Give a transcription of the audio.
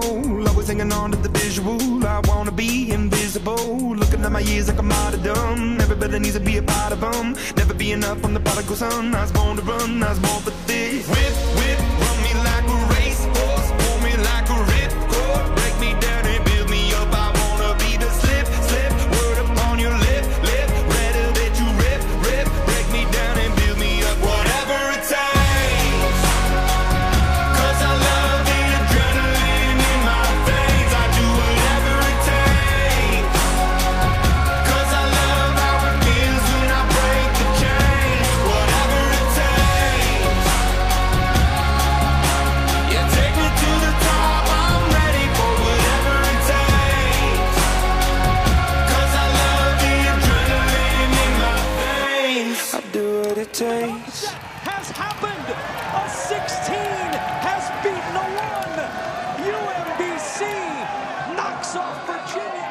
miserable. Always hanging on to the visual. I wanna be invisible. Looking at my years like I'm out of martyrdom. Everybody needs to be a part of them. Never be enough from the prodigal son. I was born to run. I was born for this. Whip, whip, run me like a racehorse. Pull me like what it takes. Has happened. A 16 has beaten a 1. UMBC knocks off Virginia.